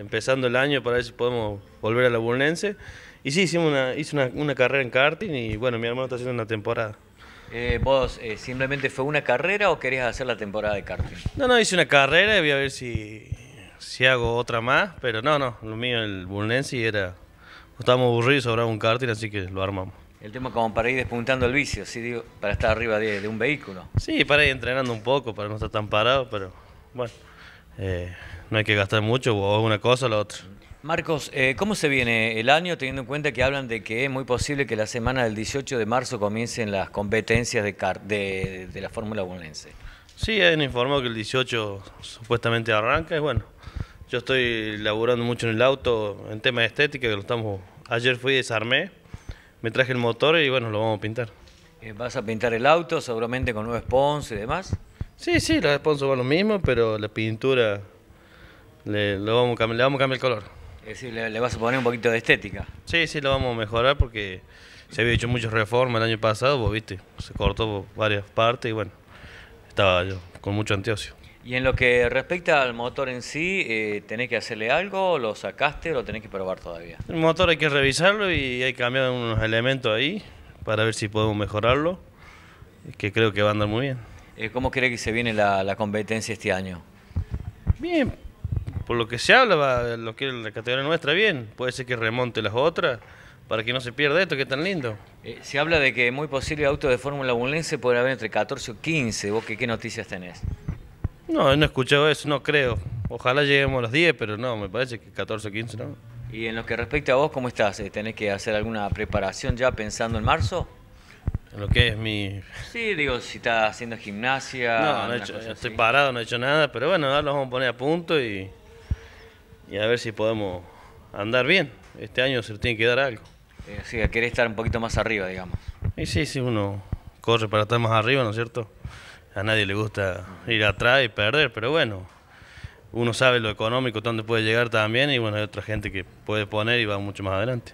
empezando el año para ver si podemos volver a la Bulnense. Y sí, hicimos una, hice una, una carrera en karting y bueno, mi hermano está haciendo una temporada. Eh, ¿Vos eh, simplemente fue una carrera o querías hacer la temporada de karting? No, no, hice una carrera y voy a ver si, si hago otra más, pero no, no, lo mío el Bulnense era... Estábamos aburridos, sobraba un karting, así que lo armamos. El tema como para ir despuntando el vicio, ¿sí? Digo, para estar arriba de, de un vehículo. Sí, para ir entrenando un poco, para no estar tan parado, pero bueno, eh, no hay que gastar mucho, o una cosa o la otra. Marcos, eh, ¿cómo se viene el año teniendo en cuenta que hablan de que es muy posible que la semana del 18 de marzo comiencen las competencias de, car- de, de la Fórmula Bonense? Sí, han informado que el 18 supuestamente arranca y bueno, yo estoy laburando mucho en el auto en tema de estética, que lo estamos... Ayer fui y desarmé, me traje el motor y bueno, lo vamos a pintar. Eh, ¿Vas a pintar el auto seguramente con nuevos sponsors y demás? Sí, sí, los sponsors van lo mismo, pero la pintura le, lo vamos a cambiar, le vamos a cambiar el color. Es decir, le, le vas a poner un poquito de estética. Sí, sí, lo vamos a mejorar porque se había hecho muchas reformas el año pasado, vos viste, se cortó varias partes y bueno, estaba yo con mucho anteocio. Y en lo que respecta al motor en sí, eh, ¿tenés que hacerle algo? ¿Lo sacaste o lo tenés que probar todavía? El motor hay que revisarlo y hay que cambiar unos elementos ahí para ver si podemos mejorarlo, que creo que va a andar muy bien. Eh, ¿Cómo cree que se viene la, la competencia este año? Bien, por lo que se habla, va, lo que es la categoría nuestra, bien. Puede ser que remonte las otras para que no se pierda esto que es tan lindo. Eh, se habla de que muy posible auto de Fórmula Bunlense puede haber entre 14 o 15. ¿Vos qué, qué noticias tenés? No, no he escuchado eso, no creo. Ojalá lleguemos a los 10, pero no, me parece que 14 o 15 no. Y en lo que respecta a vos, ¿cómo estás? Eh, ¿Tenés que hacer alguna preparación ya pensando en marzo? En lo que es mi... Sí, digo, si estás haciendo gimnasia. No, no he hecho- estoy así. parado, no he hecho nada, pero bueno, ahora los vamos a poner a punto y, y a ver si podemos andar bien. Este año se tiene que dar algo. Eh, sí, querés estar un poquito más arriba, digamos. Y sí, sí, uno corre para estar más arriba, ¿no es cierto? A nadie le gusta ir atrás y perder, pero bueno, uno sabe lo económico, dónde puede llegar también, y bueno, hay otra gente que puede poner y va mucho más adelante.